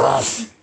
Fuck.